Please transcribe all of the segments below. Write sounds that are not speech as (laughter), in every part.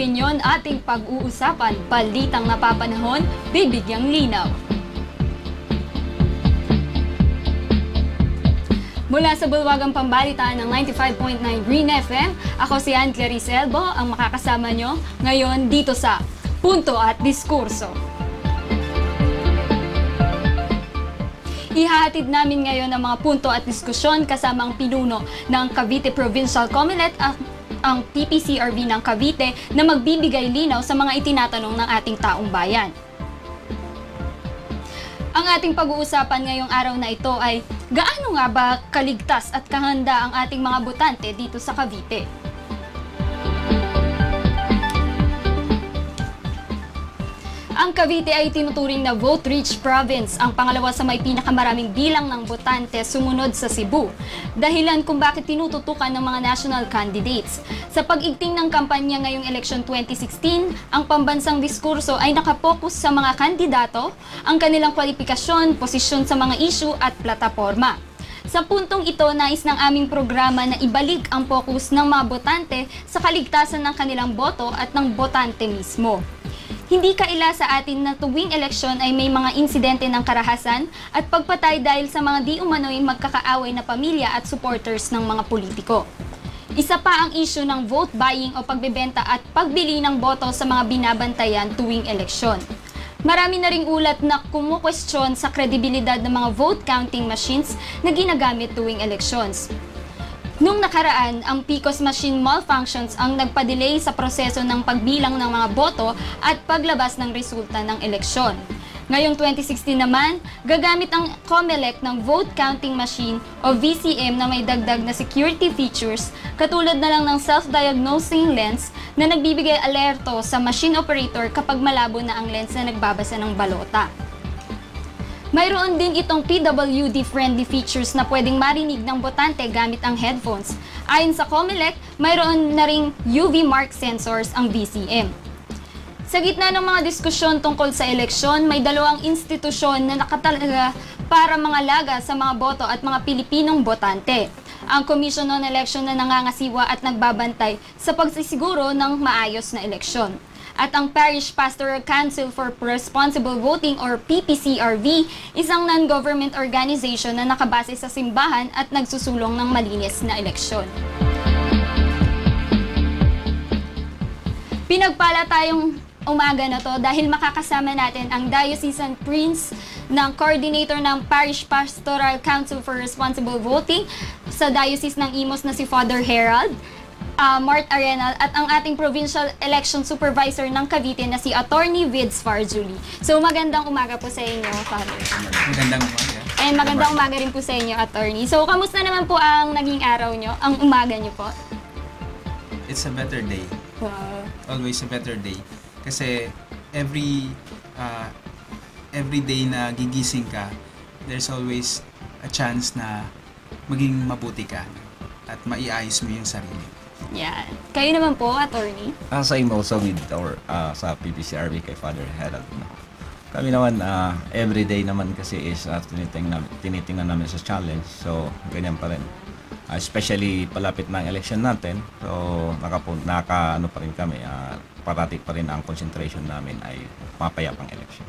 Opinyon ating pag-uusapan, palitang napapanahon, bibigyang linaw. Mula sa Bulwagang Pambalitaan ng 95.9 Green FM, ako si Ann Clarice Elbo, ang makakasama nyo ngayon dito sa Punto at Diskurso. Ihahatid namin ngayon ang mga punto at diskusyon kasama ang pinuno ng Cavite Provincial Comelec at ang PPCRB ng Cavite na magbibigay linaw sa mga itinatanong ng ating taong bayan. Ang ating pag-uusapan ngayong araw na ito ay gaano nga ba kaligtas at kahanda ang ating mga botante dito sa Cavite? Ang Cavite ay tinuturing na vote-rich province, ang pangalawa sa may pinakamaraming bilang ng botante sumunod sa Cebu. Dahilan kung bakit tinututukan ng mga national candidates. Sa pag-igting ng kampanya ngayong election 2016, ang pambansang diskurso ay nakapokus sa mga kandidato, ang kanilang kwalifikasyon, posisyon sa mga issue at plataforma. Sa puntong ito, nais ng aming programa na ibalik ang focus ng mga botante sa kaligtasan ng kanilang boto at ng botante mismo. Hindi kaila sa atin na tuwing eleksyon ay may mga insidente ng karahasan at pagpatay dahil sa mga di umano'y magkakaaway na pamilya at supporters ng mga politiko. Isa pa ang issue ng vote buying o pagbebenta at pagbili ng boto sa mga binabantayan tuwing eleksyon. Marami na ring ulat na kumukwestiyon sa kredibilidad ng mga vote counting machines na ginagamit tuwing elections. Nung nakaraan, ang PCOS machine malfunctions ang nagpa-delay sa proseso ng pagbilang ng mga boto at paglabas ng resulta ng eleksyon. Ngayong 2016 naman, gagamit ang COMELEC ng vote counting machine o VCM na may dagdag na security features katulad na lang ng self-diagnosing lens na nagbibigay alerto sa machine operator kapag malabo na ang lens na nagbabasa ng balota. Mayroon din itong PWD-friendly features na pwedeng marinig ng botante gamit ang headphones. Ayon sa Comelec, mayroon na ring UV mark sensors ang VCM. Sa gitna ng mga diskusyon tungkol sa eleksyon, may dalawang institusyon na nakatalaga para mga laga sa mga boto at mga Pilipinong botante. Ang Commission on Election na nangangasiwa at nagbabantay sa pagsisiguro ng maayos na eleksyon at ang Parish Pastoral Council for Responsible Voting or PPCRV, isang non-government organization na nakabase sa simbahan at nagsusulong ng malinis na eleksyon. Pinagpala tayong umaga na to dahil makakasama natin ang Diocesan Prince ng Coordinator ng Parish Pastoral Council for Responsible Voting sa Diocese ng Imos na si Father Herald uh, Mart Arenal at ang ating Provincial Election Supervisor ng Cavite na si Attorney Vids Farjuli. So magandang umaga po sa inyo, Father. Magandang umaga. And magandang umaga rin po sa inyo, Attorney. So kamusta naman po ang naging araw nyo, ang umaga nyo po? It's a better day. Wow. Always a better day. Kasi every uh, every day na gigising ka, there's always a chance na maging mabuti ka at maiayos mo yung sarili. Yan. Kayo naman po, attorney? Uh, same also with our uh, sa PPCRB kay Father Herald. No? Kami naman, uh, everyday naman kasi is uh, tinitingnan, tinitingnan namin sa challenge. So, ganyan pa rin. Uh, especially palapit na ang election natin. So, nakapun, naka, ano pa rin kami, uh, parati pa rin ang concentration namin ay mapayapang election.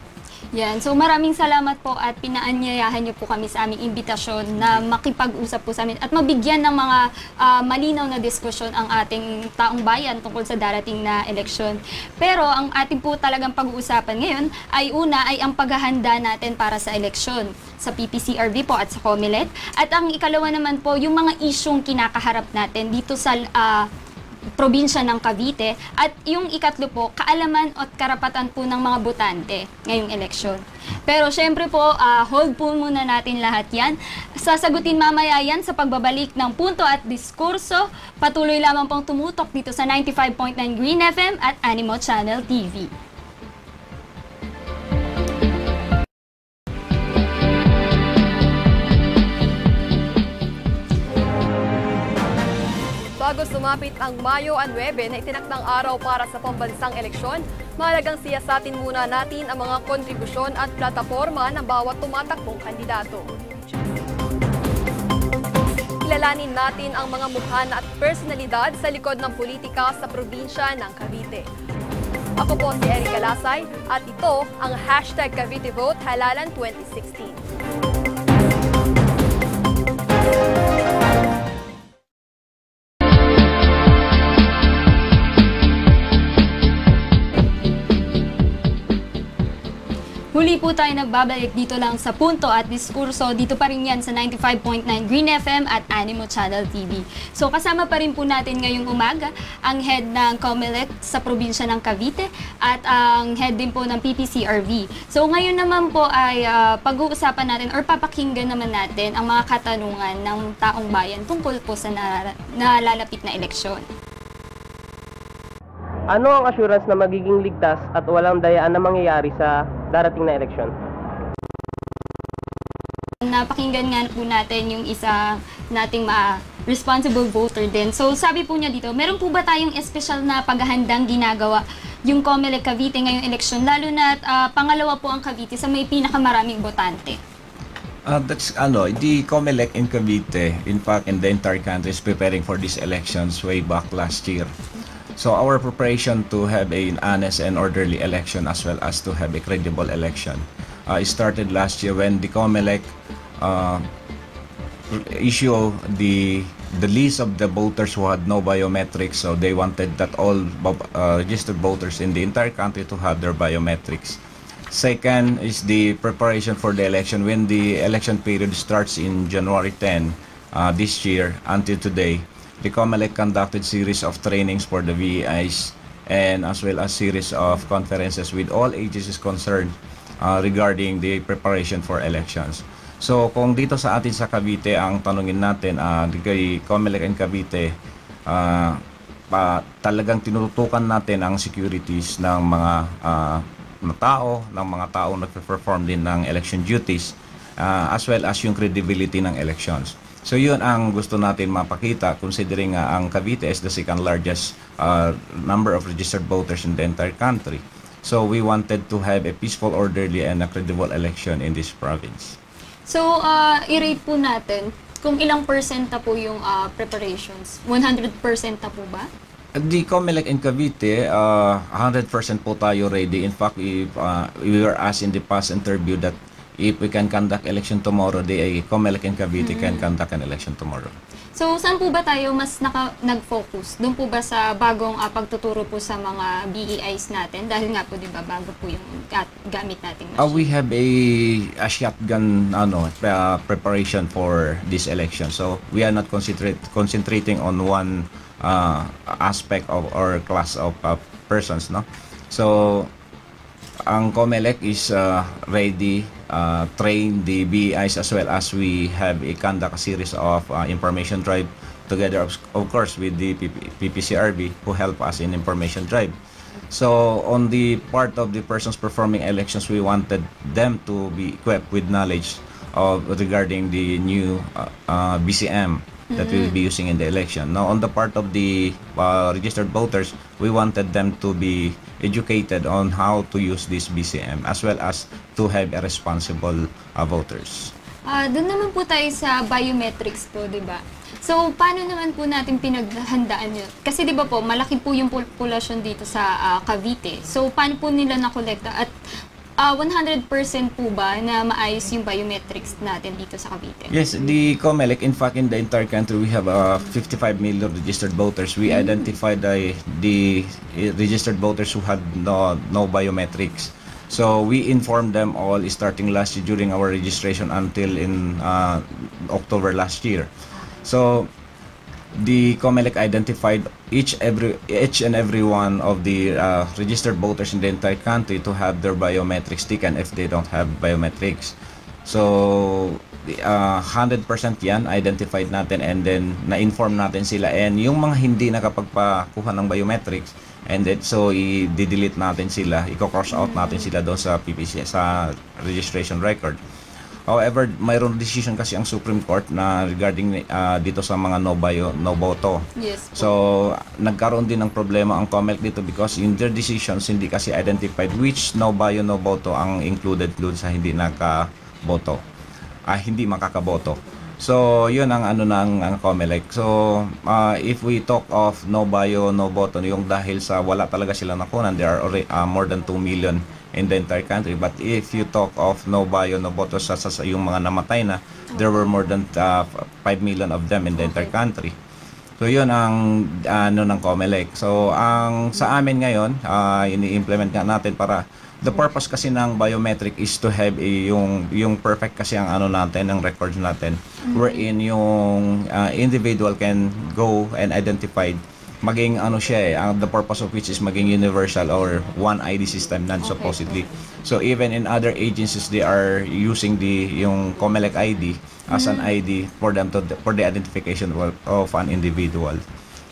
Yan. So maraming salamat po at pinaanyayahan niyo po kami sa aming imbitasyon na makipag-usap po sa amin at mabigyan ng mga uh, malinaw na diskusyon ang ating taong bayan tungkol sa darating na eleksyon. Pero ang ating po talagang pag-uusapan ngayon ay una ay ang paghahanda natin para sa eleksyon sa PPCRV po at sa COMELEC. At ang ikalawa naman po, yung mga isyong kinakaharap natin dito sa uh, probinsya ng Cavite. At yung ikatlo po, kaalaman at karapatan po ng mga botante ngayong eleksyon. Pero syempre po, uh, hold po muna natin lahat yan. Sasagutin mamaya yan sa pagbabalik ng punto at diskurso. Patuloy lamang pong tumutok dito sa 95.9 Green FM at Animo Channel TV. Bago sumapit ang Mayo 9 na itinakdang araw para sa pambansang eleksyon, mahalagang siyasatin muna natin ang mga kontribusyon at plataforma ng bawat tumatakbong kandidato. kilalanin natin ang mga mukha at personalidad sa likod ng politika sa probinsya ng Cavite. Ako po si Erica Lasay at ito ang hashtag Cavite Vote Halalan 2016. Muli po tayo nagbabalik dito lang sa punto at diskurso. Dito pa rin yan sa 95.9 Green FM at Animo Channel TV. So kasama pa rin po natin ngayong umaga ang head ng COMELEC sa probinsya ng Cavite at ang head din po ng PPCRV. So ngayon naman po ay ah, pag-uusapan natin or papakinggan naman natin ang mga katanungan ng taong bayan tungkol po sa na- nalalapit na eleksyon. Ano ang assurance na magiging ligtas at walang dayaan na mangyayari sa darating na eleksyon? Napakinggan nga po natin yung isa nating ma responsible voter din. So sabi po niya dito, meron po ba tayong espesyal na paghahandang ginagawa yung Comelec Cavite ngayong eleksyon, lalo na ah, pangalawa po ang Cavite sa may pinakamaraming botante. Uh, that's ano, the COMELEC in Cavite, in fact, in the entire country is preparing for these elections way back last year. So our preparation to have an honest and orderly election as well as to have a credible election uh, started last year when the COMELEC uh, the the list of the voters who had no biometrics. So they wanted that all uh, registered voters in the entire country to have their biometrics. Second is the preparation for the election. When the election period starts in January 10 uh, this year until today the COMELEC conducted series of trainings for the VEIs and as well as series of conferences with all agencies concerned uh, regarding the preparation for elections. So kung dito sa atin sa Cavite ang tanungin natin uh, kay Comelec and Cavite uh, pa, talagang tinututukan natin ang securities ng mga uh, mga tao, ng mga tao nagpe-perform din ng election duties uh, as well as yung credibility ng elections. So yun ang gusto natin mapakita considering nga ang Cavite is the second largest uh, number of registered voters in the entire country. So we wanted to have a peaceful, orderly, and a credible election in this province. So, ah, i-rate po natin kung ilang percent na po yung ah, preparations. 100% na po ba? The COMELEC in Cavite, uh, 100% po tayo ready. In fact, if, uh, we were asked in the past interview that if we can conduct election tomorrow, the uh, COMELEC in Cavite can conduct an election tomorrow. So, saan po ba tayo mas naka, nag-focus? Doon po ba sa bagong ah, pagtuturo po sa mga BEIs natin? Dahil nga po, di ba, bago po yung ga- gamit nating Uh, we have a, a shotgun ano, uh, preparation for this election. So we are not concentrate, concentrating on one uh, aspect of or class of uh, persons. No? So ang COMELEC is uh, ready, uh, train the BIs as well as we have a conduct a series of uh, information drive together of, of course with the PPCRB who help us in information drive. So on the part of the persons performing elections, we wanted them to be equipped with knowledge of regarding the new uh, uh, BCM that we will be using in the election. Now on the part of the uh, registered voters, we wanted them to be educated on how to use this BCM as well as to have a responsible uh, voters. Ah, doon naman po tayo sa biometrics po, di ba? So, paano naman po natin pinaghandaan yun? Kasi di ba po, malaki po yung populasyon dito sa ah, Cavite. So, paano po nila nakolekta? At ah, 100% po ba na maayos yung biometrics natin dito sa Cavite? Yes, the COMELEC, in fact, in the entire country, we have uh, 55 million registered voters. We identified the, the uh, registered voters who had no, no biometrics. So we informed them all starting last year during our registration until in uh, October last year. So the COMELEC identified each every each and every one of the uh, registered voters in the entire country to have their biometrics taken if they don't have biometrics. So uh, 100% yan identified natin and then na-inform natin sila and yung mga hindi nakapagpakuha ng biometrics and then so i-delete natin sila, i-cross out natin sila doon sa PPC sa registration record. However, mayroon decision kasi ang Supreme Court na regarding uh, dito sa mga no bio, no boto. Yes po. So, nagkaroon din ng problema ang COMELEC dito because in their decisions, hindi kasi identified which no bio, no boto ang included doon sa hindi nakaboto. Ah, hindi makakaboto. So, yun ang ano ng ang COMELEC. So, uh, if we talk of no bio, no button, yung dahil sa wala talaga sila nakunan, there are already, uh, more than 2 million in the entire country. But if you talk of no bio, no button, sa, sa, sa yung mga namatay na, there were more than uh, 5 million of them in the entire country. So yun ang ano ng COMELEC. So ang sa amin ngayon, ah, ini-implement nga natin para the purpose kasi ng biometric is to have a, yung yung perfect kasi ang ano natin, ang records natin wherein yung ah, individual can go and identified maging ano siya eh, ang the purpose of which is maging universal or one ID system nan supposedly. So even in other agencies they are using the yung COMELEC ID as an ID for them to for the identification of, of an individual.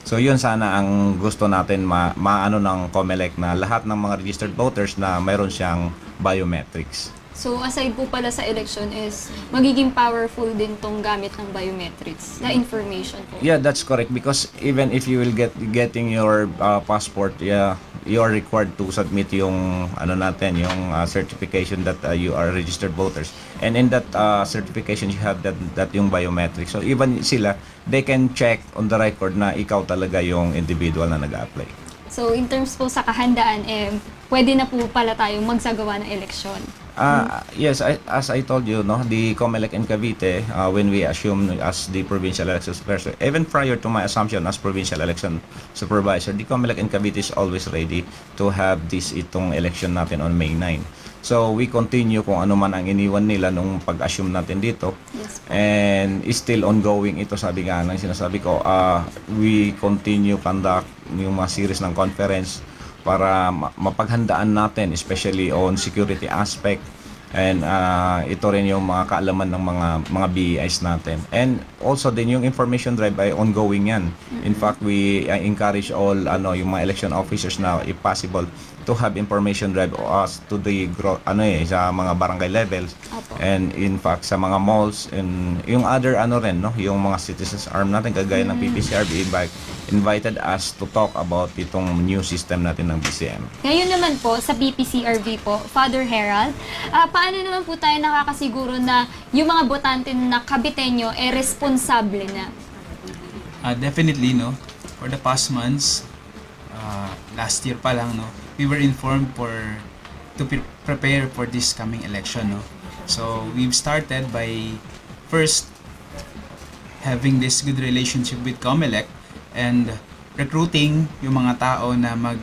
So yun sana ang gusto natin ma, maano ng COMELEC na lahat ng mga registered voters na mayroon siyang biometrics. So aside po pala sa election is magiging powerful din tong gamit ng biometrics na information po. Yeah, that's correct because even if you will get getting your uh, passport, yeah, you are required to submit yung ano natin, yung uh, certification that uh, you are registered voters. And in that uh, certification you have that that yung biometric. So even sila, they can check on the record na ikaw talaga yung individual na nag-apply. So in terms po sa kahandaan, eh, pwede na po pala tayong magsagawa ng eleksyon. Ah, yes, I, as I told you, no, the COMELEC in Cavite, uh, when we assume as the provincial election supervisor, even prior to my assumption as provincial election supervisor, the COMELEC in Cavite is always ready to have this itong election natin on May 9. So we continue kung ano man ang iniwan nila nung pag-assume natin dito. Yes po. And is still ongoing ito sabi nga ng sinasabi ko, ah, we continue conduct yung mga series ng conference para ma- mapaghandaan natin especially on security aspect. And ah, ito rin yung mga kaalaman ng mga mga BEIs natin. And also din yung information drive ay ongoing yan. In fact we ah, encourage all ano yung mga election officers na if possible to have information drive us to the ano eh sa mga barangay levels Opo. and in fact sa mga malls and yung other ano rin no yung mga citizens arm natin kagaya ng PPCRB invite, invited us to talk about itong new system natin ng BCM. Ngayon naman po, sa BPCRV po, Father Herald, ah, paano naman po tayo nakakasiguro na yung mga botante na kabitenyo eh responsable na? Uh, definitely, no. For the past months, uh, last year pa lang, no, we were informed for to pre- prepare for this coming election, no. So we've started by first having this good relationship with COMELEC and recruiting yung mga tao na mag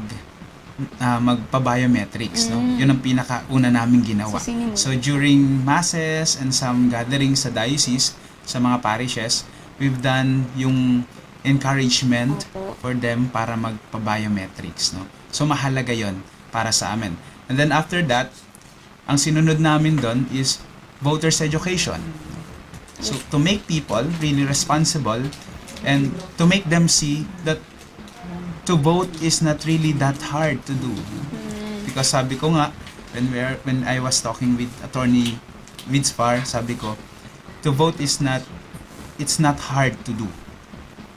uh, magpa-biometrics, no. Yun ang pinakauna namin ginawa. So? So during masses and some gatherings sa diocese, sa mga parishes, we've done yung encouragement Opo. for them para magpa-biometrics, no? So mahalaga 'yon para sa amin. And then after that, ang sinunod namin doon is voters education. So to make people really responsible and to make them see that to vote is not really that hard to do. Because sabi ko nga, when, we are, when I was talking with attorney Vidsfar, sabi ko, to vote is not, it's not hard to do.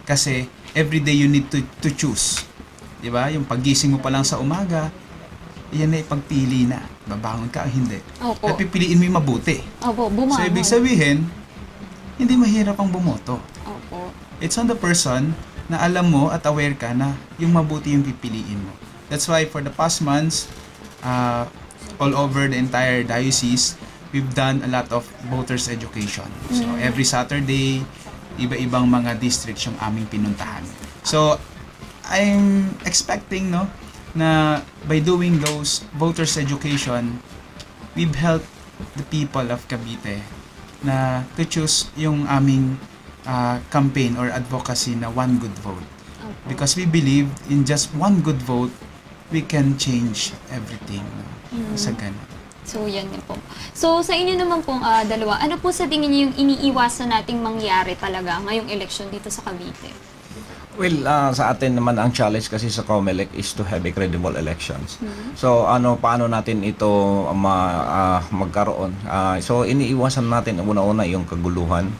Kasi every day you need to, to choose. Di ba? Yung paggising mo pa lang sa umaga, yan na ipagpili na. Babangon ka o hindi. Opo. At pipiliin mo yung mabuti. Opo, bumangon. So, ibig sabihin, hindi mahirap ang bumoto. Opo. It's on the person na alam mo at aware ka na yung mabuti yung pipiliin mo. That's why for the past months, uh, all over the entire diocese, we've done a lot of voters education. So every Saturday, iba-ibang mga districts yung aming pinuntahan. So I'm expecting no na by doing those voters education, we've helped the people of Cavite na to choose yung aming uh, campaign or advocacy na one good vote. Opo. Because we believe in just one good vote, we can change everything. No? Sa ganun. So, yan po. So, sa inyo naman pong ah, dalawa, ano po sa tingin niyo yung iniiwasan nating mangyari talaga ngayong election dito sa Cavite? Well, ah, sa atin naman ang challenge kasi sa COMELEC is to have a credible elections. So ano paano natin ito ma, ah, magkaroon? Ah, so iniiwasan natin una-una yung kaguluhan.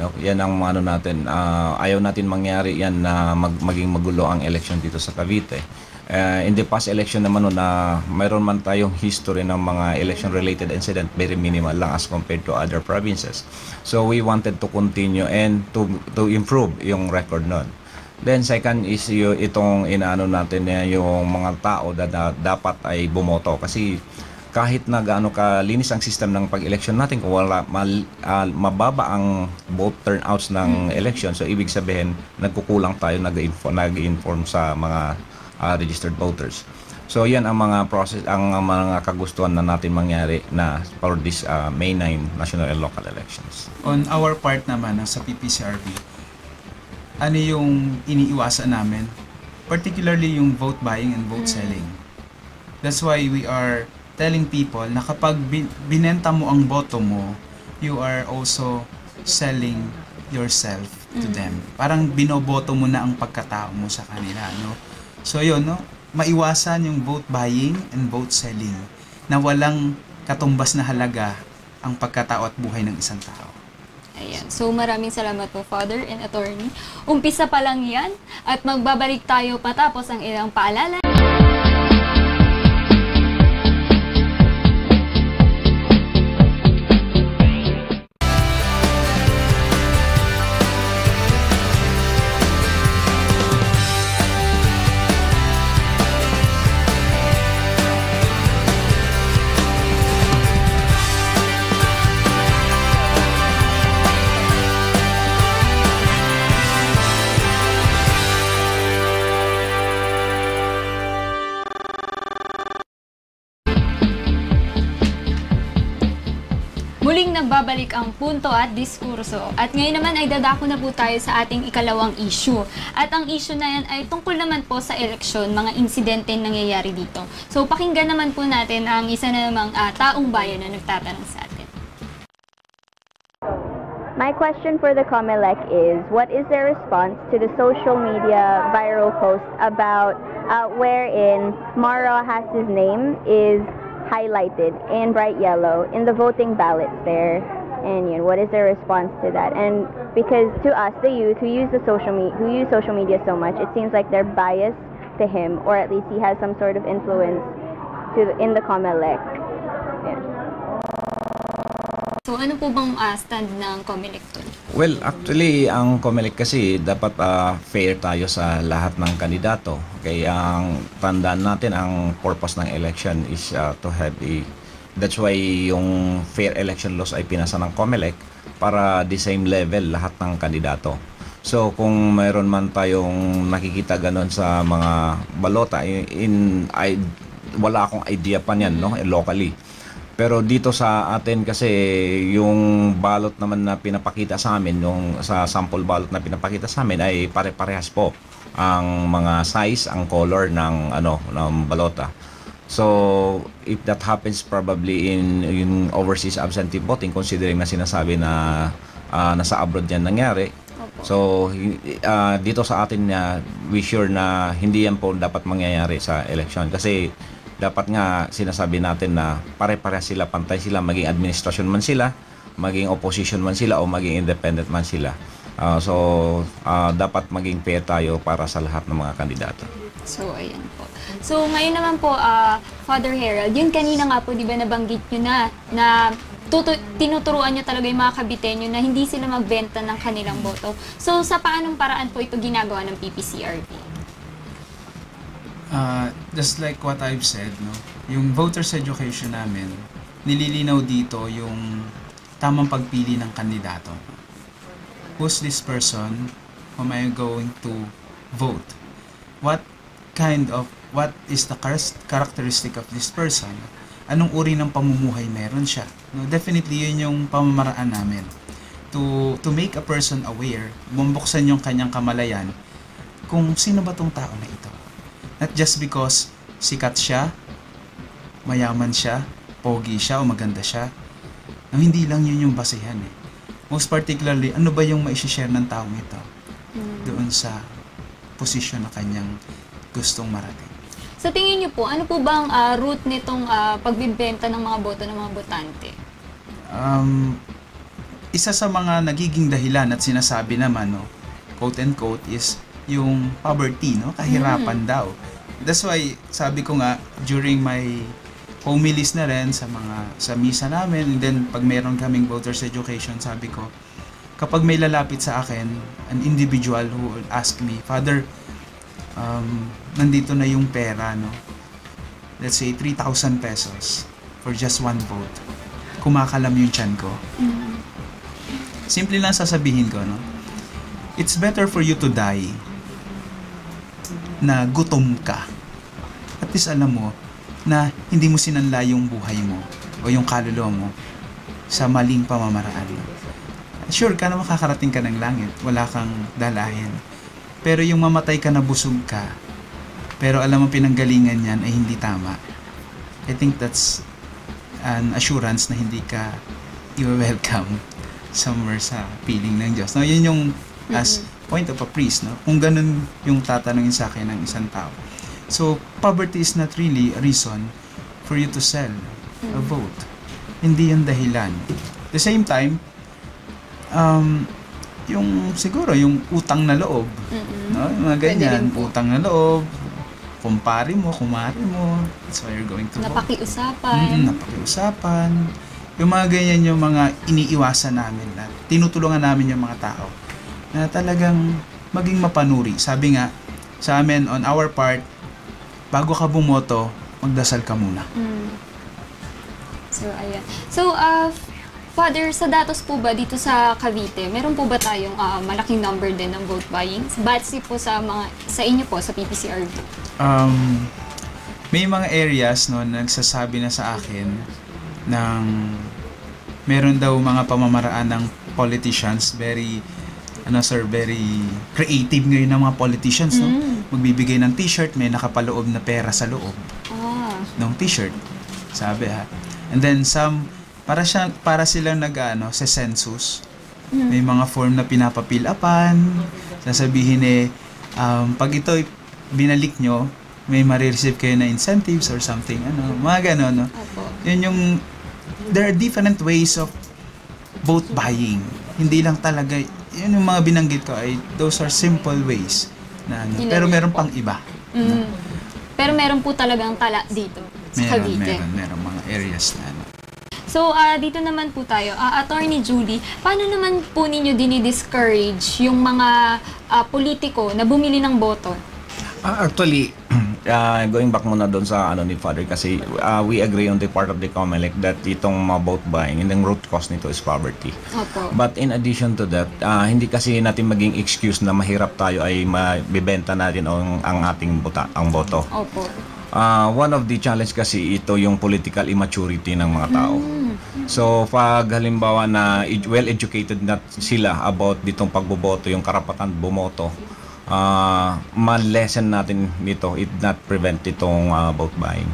No, yan ang ano natin ah, ayaw natin mangyari yan na mag, maging magulo ang election dito sa Cavite. Uh, in the past election naman no, na mayroon man tayong history ng mga election related incident very minimal lang as compared to other provinces. So we wanted to continue and to to improve yung record nun. Then second is yung itong inaano natin na yung mga tao na, na dapat ay bumoto kasi kahit na gaano kalinis ang system ng pag-election natin kung wala mal, ah, mababa ang vote turnouts ng election so ibig sabihin nagkukulang tayo nag-inform, nag-inform sa mga ah, registered voters. So yan ang mga process ang mga kagustuhan na natin mangyari na for this ah, May 9 national and local elections. On our part naman, sa PPCRB, ano yung iniiwasan namin? Particularly yung vote buying and vote selling. That's why we are telling people na kapag bin- binenta mo ang boto mo, you are also selling yourself to them. Parang binoboto mo na ang pagkatao mo sa kanila, no? So yun, no? Maiwasan yung vote buying and vote selling na walang katumbas na halaga ang pagkatao at buhay ng isang tao. Ayan. So maraming salamat po, Father and Attorney. Umpisa pa lang yan at magbabalik tayo patapos ang ilang paalala. Muling nagbabalik ang punto at diskurso. At ngayon naman ay dadako na po tayo sa ating ikalawang issue. At ang issue na yan ay tungkol naman po sa eleksyon, mga insidente na nangyayari dito. So pakinggan naman po natin ang isa na namang ah, taong bayan na nagtatanong sa atin. My question for the COMELEC is, what is their response to the social media viral post about uh, wherein Mara Has's name is highlighted in bright yellow in the voting ballots there? And yun, what is their response to that? And because to us, the youth who use the social me- who use social media so much, it seems like they're biased to him, or at least he has some sort of influence to the, in the COMELEC. Yeah. So ano po bang ah, stand ng Comelec doon? Well, actually, ang COMELEC kasi dapat ah, fair tayo sa lahat ng kandidato. Kaya ang tandaan natin, ang purpose ng election is ah, to have a... That's why yung fair election laws ay pinasa ng COMELEC para the same level lahat ng kandidato. So kung mayroon man tayong nakikita ganon sa mga balota in, in I, wala akong idea pa niyan no locally. Pero dito sa atin kasi yung balot naman na pinapakita sa amin, yung sa sample balot na pinapakita sa amin ay pare-parehas po ang mga size, ang color ng ano ng balota. So if that happens probably in in overseas absentee voting considering na sinasabi na ah, nasa abroad yan nangyari. So ah, dito sa atin na we sure na hindi yan po dapat mangyayari sa election kasi dapat nga sinasabi natin na pare-pare sila, pantay sila, maging administrasyon man sila, maging opposition man sila o maging independent man sila. Ah, so ah, dapat maging fair tayo para sa lahat ng mga kandidato. So, ayan po. So, ngayon naman po, ah, Father Harold, yun kanina nga po, di ba nabanggit nyo na, na tutu- tinuturuan nyo talaga yung mga kabitenyo na hindi sila magbenta ng kanilang boto. So, sa paanong paraan po ito ginagawa ng PPCRP? Uh, just like what I've said, no, yung voters education namin, nililinaw dito yung tamang pagpili ng kandidato. Who's this person? Whom am I going to vote? What kind of, what is the char- characteristic of this person? Anong uri ng pamumuhay meron siya? No, definitely yun yung pamamaraan namin. To, to make a person aware, bumbuksan yung kanyang kamalayan kung sino ba tong tao na ito. Not just because sikat siya, mayaman siya, pogi siya o maganda siya. Ang hindi lang yun yung basehan eh. Most particularly, ano ba yung maishishare ng taong ito doon sa posisyon na kanyang gustong marating. Sa tingin niyo po, ano po bang ah, root nitong ah, pagbibenta ng mga boto ng mga botante? Um, isa sa mga nagiging dahilan at sinasabi naman, no, quote and quote, is yung poverty, no? kahirapan daw. that's why sabi ko nga during my homilies na rin sa mga sa misa namin and then pag meron kaming voters education sabi ko kapag may lalapit sa akin an individual who will ask me father um, nandito na yung pera no? Let's say 3,000 pesos for just one vote. Kumakalam yung tiyan ko. Simple lang sasabihin ko no? It's better for you to die na gutom ka at least alam mo na hindi mo sinanla yung buhay mo o yung kaluluwa mo sa maling pamamaraan. Sure ka na makakarating ka ng langit, wala kang dalahin. Pero yung mamatay ka na busog ka, pero alam mo pinanggalingan yan ay hindi tama. I think that's an assurance na hindi ka i-welcome somewhere sa piling ng Diyos. No, yun yung as point of a priest, no? Kung ganun yung tatanungin sa akin ng isang tao. So, poverty is not really a reason for you to sell a vote. Hindi yung dahilan. At the same time, um, yung siguro yung utang na loob, no? Yung mga ganyan, utang na loob, kumpare mo, kumare mo, that's why you're going to vote. Napakiusapan. Mm, napakiusapan. Yung mga ganyan yung mga iniiwasan namin at tinutulungan namin yung mga tao na talagang maging mapanuri. Sabi nga, sa amin, on our part, bago ka bumoto, magdasal ka muna. Mm. So, ayan. So, uh, Father, sa datos po ba dito sa Cavite, meron po ba tayong ah, malaking number din ng vote buying? Batsi po sa mga sa inyo po sa PPCRB. Um, may mga areas no na nagsasabi na sa akin ng meron daw mga pamamaraan ng politicians very ano sir very creative ngayon ng mga politicians no? Mm. magbibigay ng t-shirt may nakapaloob na pera sa loob Ah, ng t-shirt sabi ha? And then some para siya para silang nag-ano sa census may mga form na pinapapilapan. Sasabihin eh um, pag ito binalik nyo may marireceive kayo na incentives or something ano? Mga ganon no? Opo. yun yung there are different ways of vote buying. Hindi lang talaga yun yung mga binanggit ko ay those are simple ways na ano, pero meron po. pang iba Mm. Pero meron po talagang tala dito sa meron Cavite. meron meron mga areas na ano So, ah, dito naman po tayo. Ah, Attorney Julie, paano naman po ninyo dinidiscourage yung mga ah, politiko na bumili ng boto? Ah, actually, (clears throat) uh, going back muna doon sa ano ni Father kasi uh, we agree on the part of the COMELEC that itong vote buying and ang root cause nito is poverty. Opo. But in addition to that, ah, hindi kasi natin maging excuse na mahirap tayo ay mabibenta natin ang, ang ating buta, ang boto. Opo. Ah, one of the challenge kasi ito yung political immaturity ng mga tao. So, pag halimbawa na ed- well-educated na sila about ditong pagboboto, yung karapatan bumoto, ah ma-lessen natin nito, it not prevent itong ah, vote buying.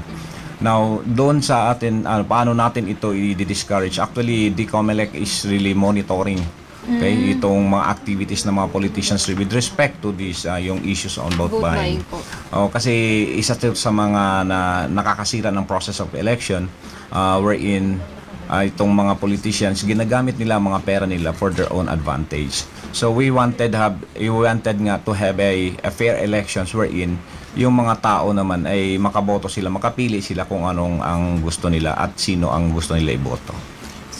Now, doon sa atin, ano, paano natin ito i-discourage? Actually, the COMELEC is really monitoring okay, itong mga activities ng mga politicians with respect to this, ah, yung issues on vote, Vote buying. buying po. Oh, kasi isa to sa mga na nakakasira ng process of election uh, wherein uh, itong mga politicians ginagamit nila mga pera nila for their own advantage. So we wanted have we wanted nga to have a, a fair elections wherein yung mga tao naman ay makaboto sila, makapili sila kung anong ang gusto nila at sino ang gusto nila iboto.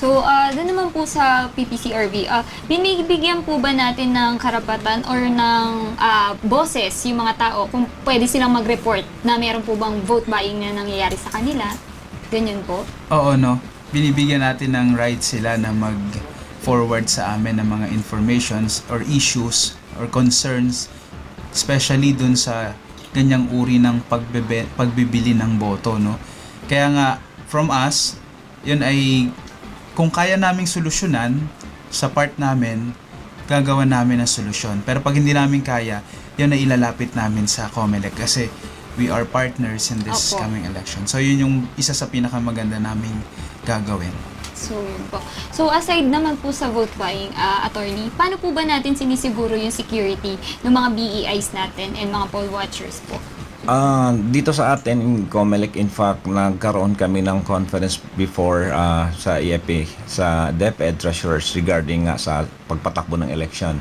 So, ah, doon naman po sa PPCRB, ah, binibigyan po ba natin ng karapatan or ng ah, boses yung mga tao kung pwede silang mag-report na meron po bang vote buying na nangyayari sa kanila? Ganyan po. Oo, no. Binibigyan natin ng right sila na mag-forward sa amin ng mga informations or issues or concerns, especially dun sa ganyang uri ng pagbebe, pagbibili ng boto, no. Kaya nga, from us, yun ay, kung kaya naming solusyonan sa part namin, gagawa namin ng solusyon. Pero pag hindi namin kaya, yun ay ilalapit namin sa COMELEC kasi we are partners in this Opo. coming election. So yun yung isa sa pinakamaganda naming gagawin. So, yun po. So, aside naman po sa vote buying, ah, attorney, paano po ba natin sinisiguro yung security ng mga BEIs natin and mga poll watchers po? Ah, dito sa atin in COMELEC in fact nagkaroon kami ng conference before ah, sa IEP sa DepEd treasurers regarding nga sa pagpatakbo ng election.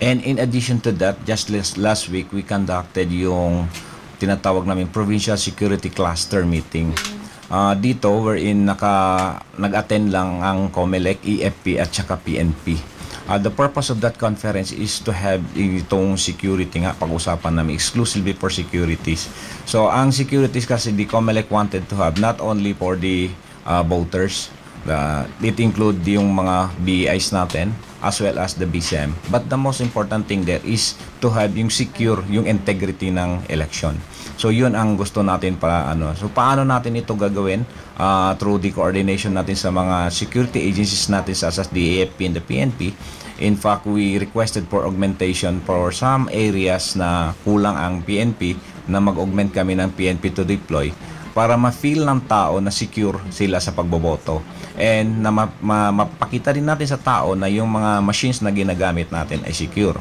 And in addition to that, just last, week we conducted yung tinatawag namin Provincial Security Cluster Meeting. Ah, dito wherein naka nag-attend lang ang COMELEC, EFP at saka PNP. Ah, the purpose of that conference is to have itong security nga pag-usapan namin exclusively for securities. So ang securities kasi the COMELEC wanted to have not only for the ah, voters, the, it include yung mga BIs natin as well as the BCM. But the most important thing there is to have yung secure yung integrity ng election. So yun ang gusto natin para ano. So paano natin ito gagawin? Ah, through the coordination natin sa mga security agencies natin such as the AFP and the PNP. In fact, we requested for augmentation for some areas na kulang ang PNP na mag-augment kami ng PNP to deploy para ma-feel ng tao na secure sila sa pagboboto and na ma- ma- mapakita rin natin sa tao na yung mga machines na ginagamit natin ay secure.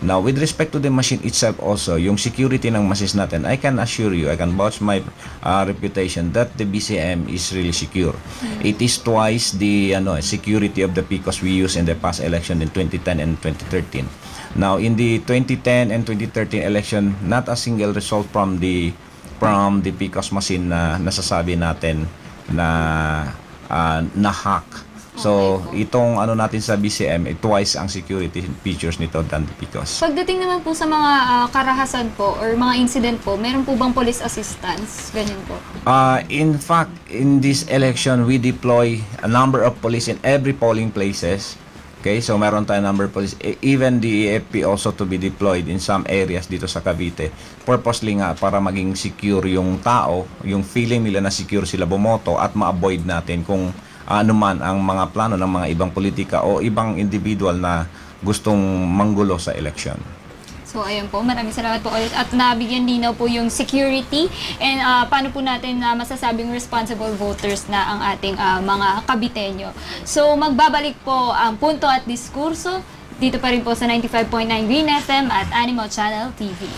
Now, with respect to the machine itself also, yung security ng machines natin, I can assure you, I can vouch my uh, reputation that the BCM is really secure. It is twice the ano, security of the PCOS we used in the past election in 2010 and 2013. Now, in the 2010 and 2013 election, not a single result from the from the PCOS machine na nasasabi natin na ah, na-hack. So, itong ano natin sa BCM, eh, twice ang security features nito than the PCOS. Pagdating naman po sa mga ah, karahasan po or mga incident po, meron po bang police assistance? Ganyan po. Uh, in fact, in this election, we deploy a number of police in every polling places. Okay, so meron tayong number of police. E- Even the AFP also to be deployed in some areas dito sa Cavite. Purposely nga para maging secure yung tao, yung feeling nila na secure sila bumoto at ma-avoid natin kung ano man ang mga plano ng mga ibang politika o ibang individual na gustong manggulo sa election. So, ayun po. Maraming salamat po ulit. At nabigyan linaw po yung security and ah, paano po natin na masasabing responsible voters na ang ating ah, mga kabitenyo. So, magbabalik po ang punto at diskurso dito pa rin po sa 95.9 Green FM at Animal Channel TV.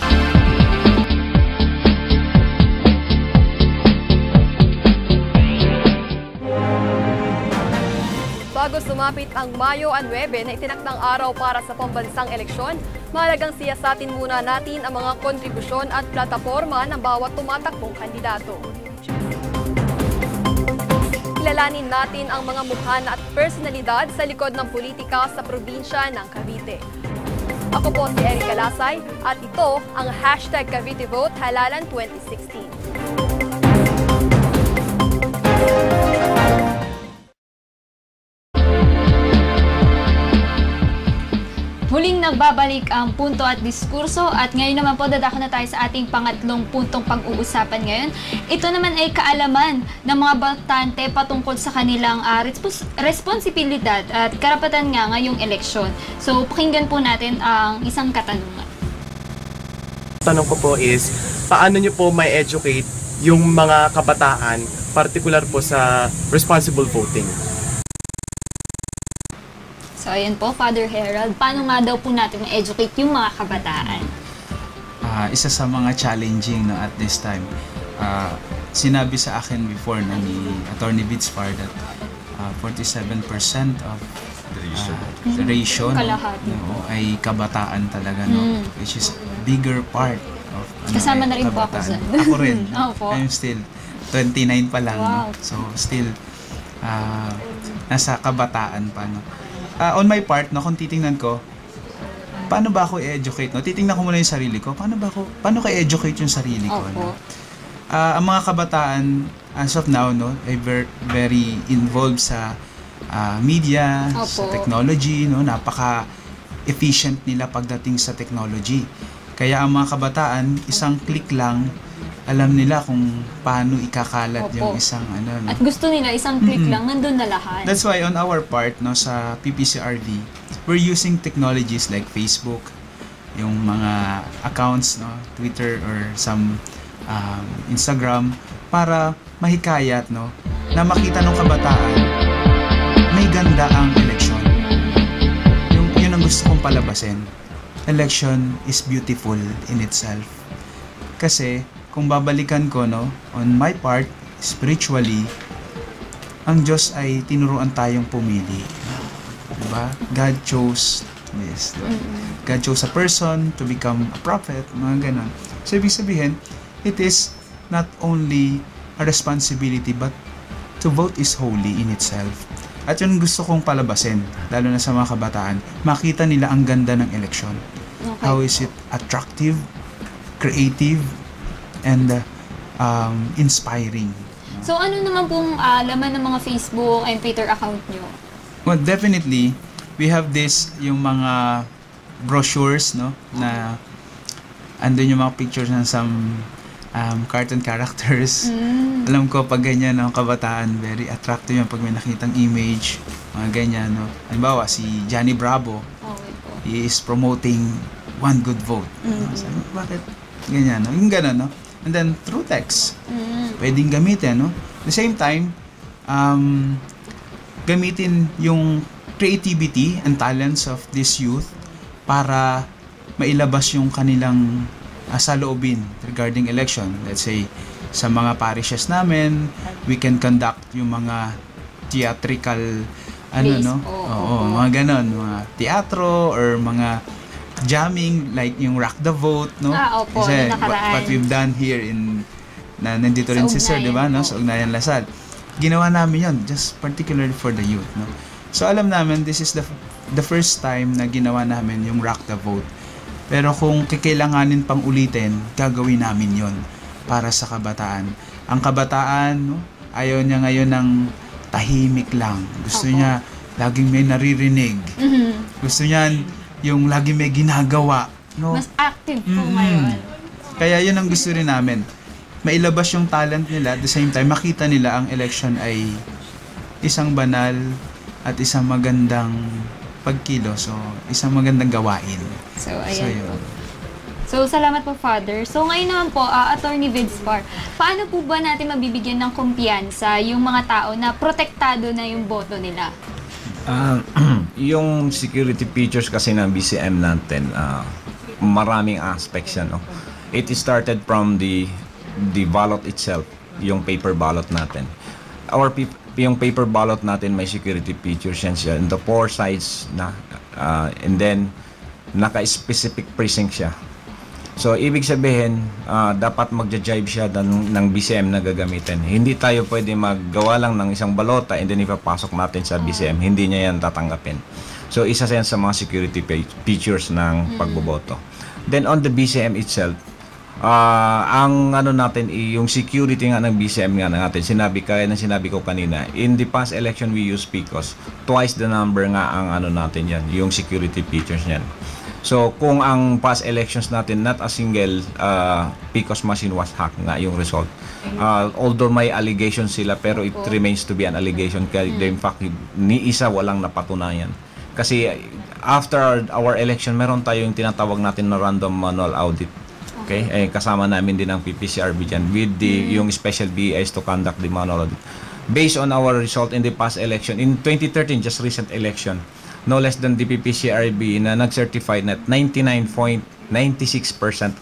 Bago sumapit ang Mayo 9 na itinakdang araw para sa pambansang eleksyon, mahalagang siyasatin muna natin ang mga kontribusyon at plataforma ng bawat tumatakbong kandidato. Kilalanin natin ang mga mukha at personalidad sa likod ng politika sa probinsya ng Cavite. Ako po si Erika Lasay at ito ang hashtag Cavite Vote Halalan 2016. Muling nagbabalik ang punto at diskurso at ngayon naman po dadako na tayo sa ating pangatlong puntong pag-uusapan ngayon. Ito naman ay kaalaman ng mga botante patungkol sa kanilang respons- responsibilidad at karapatan nga ngayong eleksyon. So pakinggan po natin ang isang katanungan. tanong ko po is, paano nyo po may educate yung mga kabataan, particular po sa responsible voting? So ayan po, Father Herald, paano nga daw po natin ma-educate yung mga kabataan? Ah, isa sa mga challenging no, at this time, ah, sinabi sa akin before no, ni Attorney Bitspar that ah, 47% of ah, the ratio no, no, ay kabataan talaga no, Mm. which is bigger part of ano, Kasama ay na rin po ako kabataan. dyan. Ako rin. (laughs) Opo. I'm still 29 pa lang. Wow. No? So still ah, nasa kabataan pa no. Ah, on my part no kung titingnan ko paano ba ako i-educate no? Titingnan ko muna yung sarili ko. Paano ba ako paano ko i-educate yung sarili ko Opo. no? Ah, ang mga kabataan as of now no ay ver- very involved sa ah, media, sa Opo. technology no, napaka efficient nila pagdating sa technology. Kaya ang mga kabataan, isang click lang alam nila kung paano ikakalat Opo. yung isang ano no. At gusto nila isang click Mm-mm. lang, nandun na lahat. That's why on our part no sa PPCRV, we're using technologies like Facebook, yung mga accounts no, Twitter or some um, Instagram para mahikayat no na makita ng kabataan may ganda ang election. Yung yun ang gusto kong palabasin. Election is beautiful in itself. Kasi kung babalikan ko no, on my part spiritually, ang Diyos ay tinuruan tayong pumili. Diba? God chose this. diba? God chose a person to become a prophet, mga ganon. So, ibig sabihin, it is not only a responsibility but to vote is holy in itself. At yun gusto kong palabasin, lalo na sa mga kabataan, makita nila ang ganda ng eleksyon. Okay. How is it attractive, creative, and uh, um, inspiring. So ano naman pong ah, laman ng mga Facebook and Twitter account nyo? Well, definitely, we have this, yung mga brochures, no, na andun yung mga pictures ng some um, cartoon characters. Mm. Alam ko, pag ganyan, ang kabataan, very attractive yung pag may nakitang image, mga ganyan, no. Halimbawa, si Johnny Bravo, Okay po. he is promoting one good vote. No? Mhm. Sabi, bakit ganyan, no? Yung gano'n, no? And then, through text, Mm. pwedeng gamitin, no? At the same time, um, gamitin yung creativity and talents of this youth para mailabas yung kanilang uh, saloobin regarding election. Let's say, sa mga parishes namin, we can conduct yung mga theatrical ano Base, no? oo, Oo, oo. mga ganon, mga teatro or mga jamming like yung Rock the Vote, no? Ah, opo, Kasi nung nakaraan. what, what we've done here in na nandito Sa rin si Sir, di ba, no? Sa Ugnayan Lasal. Ginawa namin yon just particularly for the youth, no? So alam namin this is the the first time na ginawa namin yung Rock the Vote. Pero kung kikailanganin pang ulitin, gagawin namin yon para sa kabataan. Ang kabataan, no, ayaw niya ngayon ng tahimik lang. Gusto Opo. niya laging may naririnig. Mhm. Gusto niya yung laging may ginagawa. No? Mas active po Mm-mm. ngayon. Kaya yun ang gusto rin namin. Mailabas yung talent nila at the same time makita nila ang election ay isang banal at isang magandang pagkilo. So, isang magandang gawain. So, So, ayan yun. po. So, salamat po, Father. So, ngayon naman po, ah, Attorney Vidspar, paano po ba natin mabibigyan ng kumpiyansa yung mga tao na protektado na yung boto nila? Ah, (clears throat) yung security features kasi ng BCM natin, ah, maraming aspects yan. No? It started from the the ballot itself, yung paper ballot natin. Our yung paper ballot natin may security features yan siya. In the four sides na, ah, and then naka-specific precinct siya. So, ibig sabihin, ah, dapat magja-jive siya ng, ng BCM na gagamitin. Hindi tayo pwede maggawa lang ng isang balota and then ipapasok natin sa BCM. Hindi niya yan tatanggapin. So, isa yan sa mga security fe- features ng pagboboto. Then, on the BCM itself, ah, ang ano natin, yung security nga ng BCM nga natin, sinabi kaya na sinabi ko kanina, in the past election we use PICOS, twice the number nga ang ano natin yan, yung security features niyan. So, kung ang past elections natin, not a single uh, PCOS machine was hacked nga yung result. Uh, although may allegation sila, pero it remains to be an allegation. Kaya in fact, ni isa walang napatunayan. Kasi after our, our election, meron tayong tinatawag natin na random manual audit. Okay? Eh, kasama namin din ang PPCRB dyan with the, yung special BIS to conduct the manual audit. Based on our result in the past election, in 2013, just recent election, no less than the PPCRB na nag-certify na 99.96%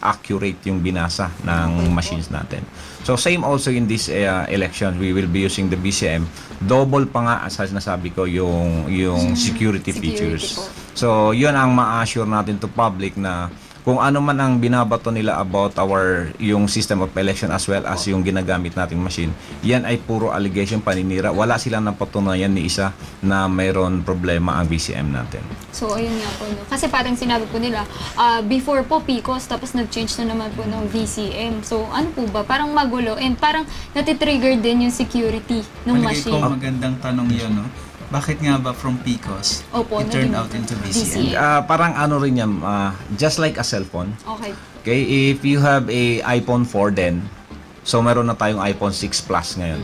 accurate yung binasa ng machines natin. So same also in this uh, election, we will be using the BCM. Double pa nga as nasabi ko yung yung security, Security features. po. So yun ang ma-assure natin to public na kung ano man ang binabato nila about our yung system of election as well as yung ginagamit nating machine, yan ay puro allegation paninira. Wala silang napatunayan ni isa na mayroon problema ang BCM natin. So, ayun nga po. No? Kasi parang sinabi po nila, ah, before po PICOS, tapos nag-change na naman po ng VCM. So, ano po ba? Parang magulo. And parang natitrigger din yung security ng Palagay ko machine. magandang tanong yun, no? Bakit nga ba from PCOS, Opo, it turned out into BCM. BCM? Ah, parang ano rin yan, ah, just like a cellphone. Okay. Okay, if you have a iPhone 4 then, so meron na tayong iPhone 6 Plus ngayon.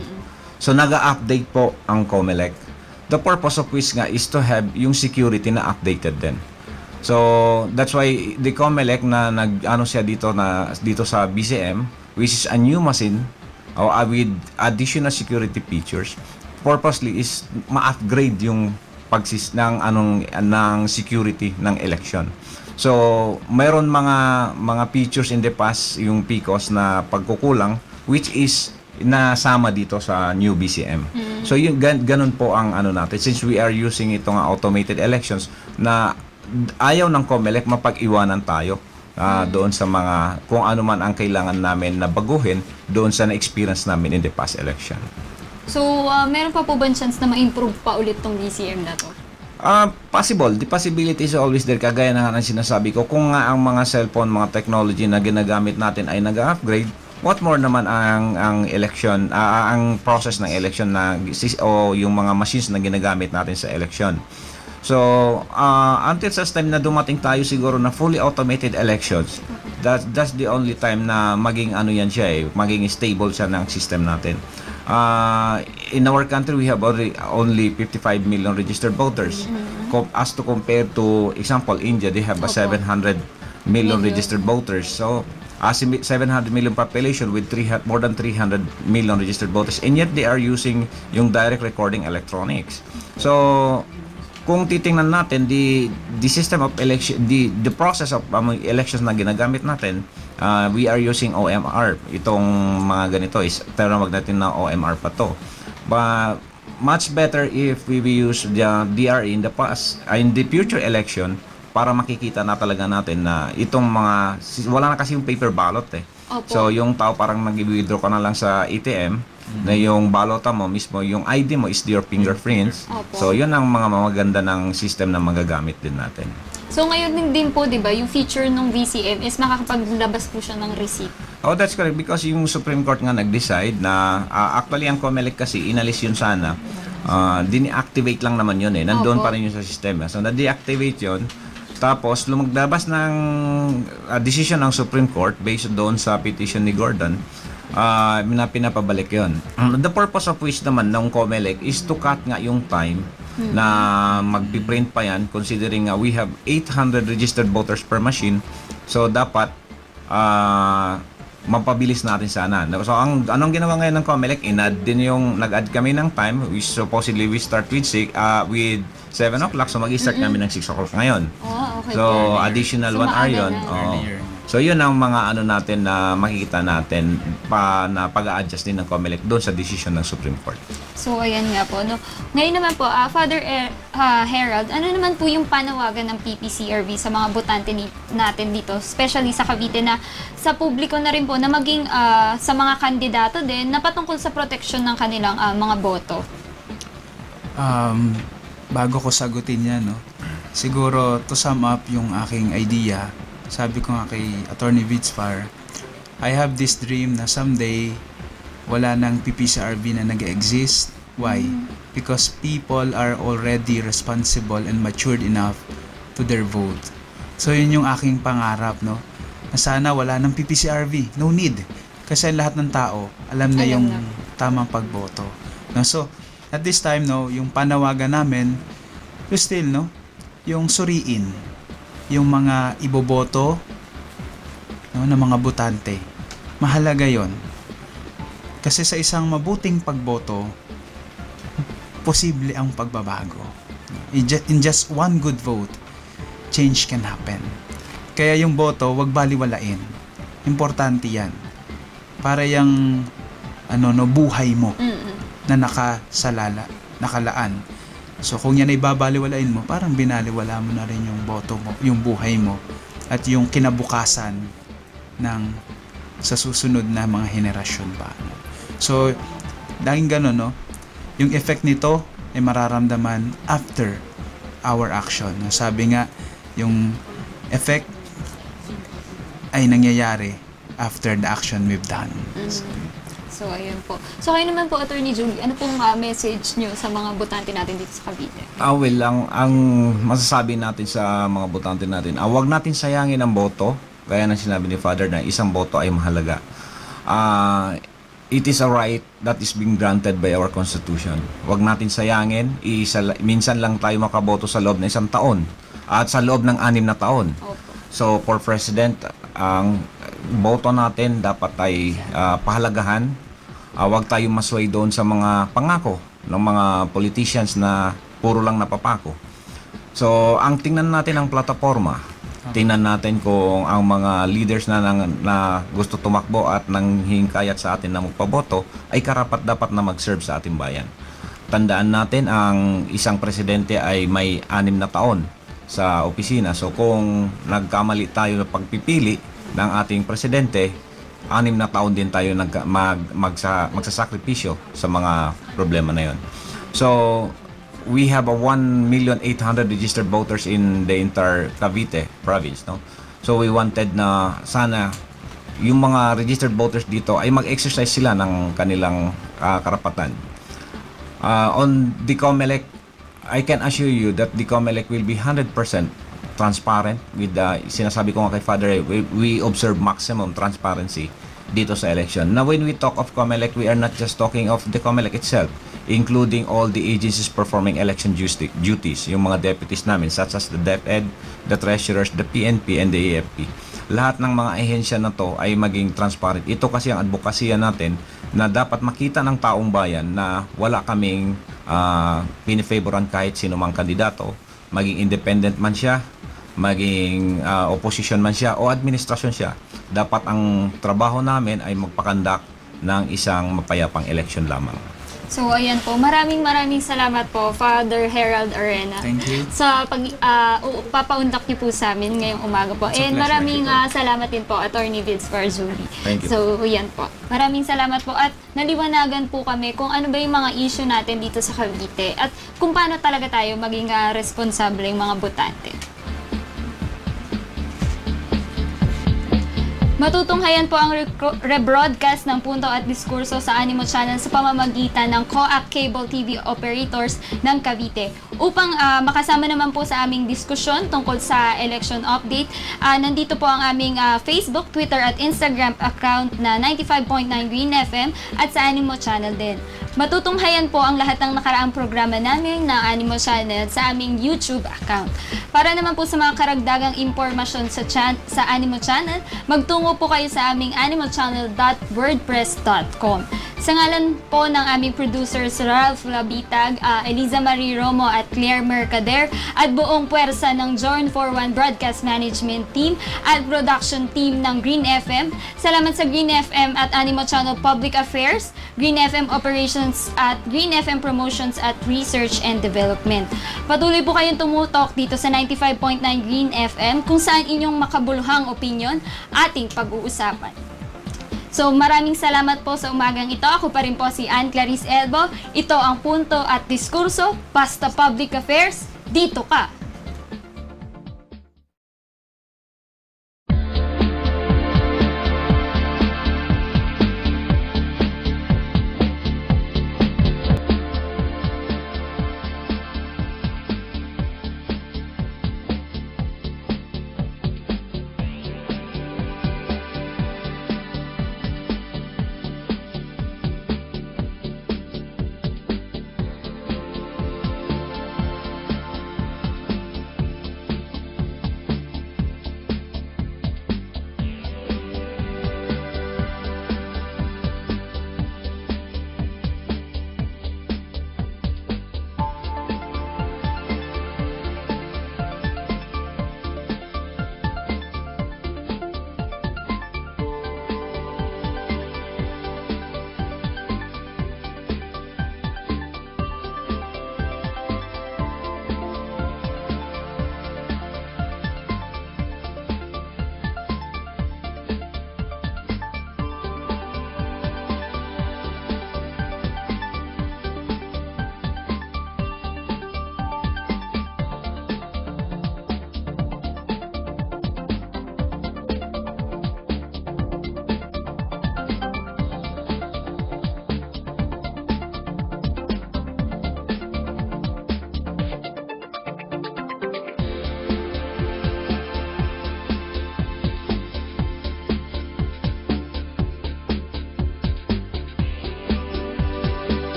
So naga-update po ang Comelec. The purpose of which nga is to have yung security na updated din. So that's why the Comelec na nag ano siya dito na dito sa BCM which is a new machine or uh, with additional security features purposely is ma-upgrade yung pagsis ng anong ng security ng election. So, mayroon mga mga features in the past yung PCOS na pagkukulang which is nasama dito sa new BCM. So, yun gan, ganun po ang ano natin since we are using itong automated elections na ayaw ng COMELEC mapag-iwanan tayo ah, doon sa mga kung ano man ang kailangan namin na baguhin doon sa na-experience namin in the past election. So, ah, meron pa po ba chance na ma-improve pa ulit tong VCM na to? Ah, possible. The possibility is always there. Kagaya na nga ng sinasabi ko, kung nga ang mga cellphone, mga technology na ginagamit natin ay nag-upgrade, what more naman ang ang election, ah, ang process ng election na o yung mga machines na ginagamit natin sa election. So, ah, until such time na dumating tayo siguro na fully automated elections, that, that's the only time na maging ano yan siya eh, maging stable siya ng system natin. Uh, in our country, we have already only 55 million registered voters. Com- as to compare to, example, India, they have a Opo. 700 million Million. registered voters. So, as in 700 million population with 300, more than 300 million registered voters. And yet, they are using yung direct recording electronics. So, kung titingnan natin the the system of election the the process of um, elections na ginagamit natin uh, we are using OMR itong mga ganito is tawag natin na OMR pa to. But much better if we, we use the DRE in the past uh, in the future election para makikita na talaga natin na itong mga wala na kasi yung paper ballot eh Opo. so yung tao parang nag-withdraw ka na lang sa ATM na yung balota mo mismo yung ID mo is your fingerprints Opo. so yun ang mga maganda ng system na magagamit din natin. So, ngayon din, din po, di ba, yung feature ng VCM is makakapaglabas po siya ng receipt. Oh, that's correct because yung Supreme Court nga nag-decide na ah, actually ang COMELEC kasi inalis yun sana. Uh, dini-activate lang naman yun eh. Nandoon Opo. pa rin yun sa sistema. So, na-deactivate yun. Tapos, lumaglabas ng ah, decision ng Supreme Court based doon sa petition ni Gordon ah na pinapabalik yun. (clears throat) The purpose of which naman ng COMELEC is to cut nga yung time na magpiprint pa yan considering nga we have 800 registered voters per machine. So, dapat ah mapabilis natin sana. So, ang anong ginawa ngayon ng Comelec, in-add din yung, nag-add kami ng time, which supposedly we start with, six, uh, with 7 o'clock, so mag-start kami ng 6 o'clock ngayon. Oh, okay. So, additional So, 1 hour yun. na. So, yun ang mga ano natin na makikita natin pa na pag-a-adjust din ng Comelec doon sa decision ng Supreme Court. So, ayan nga po. No? Ngayon naman po, ah, Father Er- ah, Harold, ano naman po yung panawagan ng PPCRV sa mga botante ni- natin dito, especially sa Cavite na sa publiko na rin po na maging ah, sa mga kandidato din na patungkol sa proteksyon ng kanilang ah, mga boto? Um, bago ko sagutin yan, no, siguro to sum up yung aking idea, sabi ko nga kay Attorney Vitzfar, I have this dream na someday wala nang PPCRB na nag-exist. Why? Because people are already responsible and matured enough to their vote. So yun yung aking pangarap, no? Na sana wala nang PPCRB. No need. Kasi lahat ng tao alam na Alam yung na. tamang pagboto. No? So, at this time, no, yung panawagan namin, to still, no, yung suriin, yung mga iboboto, no, ng mga botante. Mahalaga yon Kasi sa isang mabuting pagboto, posible ang pagbabago. In ju- in just one good vote, change can happen. Kaya yung boto, wag baliwalain. Importante yan. Para yung ano no buhay mo na nakasalala, nakalaan. So kung yan ay babaliwalain mo, parang binaliwala mo na rin yung boto mo, yung buhay mo at yung kinabukasan ng sa susunod na mga henerasyon pa. So dahil ganun no, yung effect nito ay mararamdaman after our action. Sabi nga yung effect ay nangyayari after the action we've done. So, ayun po. So, kayo naman po, Attorney Julie, ano pong ah, message nyo sa mga botante natin dito sa Cavite? Ah, well, ang, ang masasabi natin sa mga botante natin, ah, wag natin sayangin ang boto. Gaya ng sinabi ni Father na isang boto ay mahalaga. Ah, it is a right that is being granted by our Constitution. Wag natin sayangin. Isa, minsan lang tayo makaboto sa loob ng isang taon at sa loob ng anim na taon. So, for President, ang boto natin dapat ay ah, pahalagahan. Ah, wag tayong masway doon sa mga pangako ng mga politicians na puro lang napapako. So, ang tingnan natin ang plataforma. Tingnan natin kung ang mga leaders na, na, na gusto tumakbo at nang hingkayat sa atin na magpaboto ay karapat dapat na mag-serve sa ating bayan. Tandaan natin ang isang presidente ay may anim na taon. sa opisina. So kung nagkamali tayo ng pagpipili ng ating presidente, anim na taon din tayo nag, mag, magsa, magsasakripisyo sa mga problema na yon. So, we have a 1,800,000 registered voters in the entire Cavite province. No? So, we wanted na sana yung mga registered voters dito ay mag-exercise sila ng kanilang ah, karapatan. Uh, on the COMELEC, I can assure you that the COMELEC will be 100% transparent with the sinasabi ko nga kay Father, eh, we, we observe maximum transparency dito sa election. Now when we talk of COMELEC, we are not just talking of the COMELEC itself, including all the agencies performing election duties, yung mga deputies namin such as the DepEd, the treasurers, the PNP, and the AFP. Lahat ng mga ahensya na to ay maging transparent. Ito kasi ang advokasya natin na dapat makita ng taong bayan na wala kaming uh, pinifavoran kahit sino mang kandidato, maging independent man siya, maging ah, opposition man siya o administrasyon siya. Dapat ang trabaho namin ay magpakandak ng isang mapayapang election lamang. So ayan po, maraming maraming salamat po Father Herald Arena. Thank you. Sa pag uh, papaundak niyo po sa amin ngayong umaga po. It's And maraming ah, salamat din po Attorney Vince Farzuli. Thank you. So yan po. Maraming salamat po at naliwanagan po kami kung ano ba yung mga issue natin dito sa Cavite at kung paano talaga tayo maging ah, responsable yung mga botante. Matutunghayan po ang rebroadcast ng punto at diskurso sa Animo Channel sa pamamagitan ng COAC Cable TV Operators ng Cavite. Upang ah, makasama naman po sa aming diskusyon tungkol sa election update, ah, nandito po ang aming ah, Facebook, Twitter at Instagram account na 95.9 Green FM at sa Animo Channel din. Matutunghayan po ang lahat ng nakaraang programa namin ng Animo Channel sa aming YouTube account. Para naman po sa mga karagdagang impormasyon sa chan- sa Animo Channel, magtungo po kayo sa aming animalchannel.wordpress.com. Sa ngalan po ng aming producers Ralph Labitag, ah, Eliza Marie Romo at Claire Mercader at buong puwersa ng Jorn 41 Broadcast Management Team at production team ng Green FM. Salamat sa Green FM at Animo Channel Public Affairs, Green FM Operations at Green FM Promotions at Research and Development. Patuloy po kayong tumutok dito sa 95.9 Green FM kung saan inyong makabuluhang opinion ating pag-uusapan. So maraming salamat po sa umagang ito. Ako pa rin po si Ann Clarice Elbo. Ito ang punto at diskurso, Pasta Public Affairs, dito ka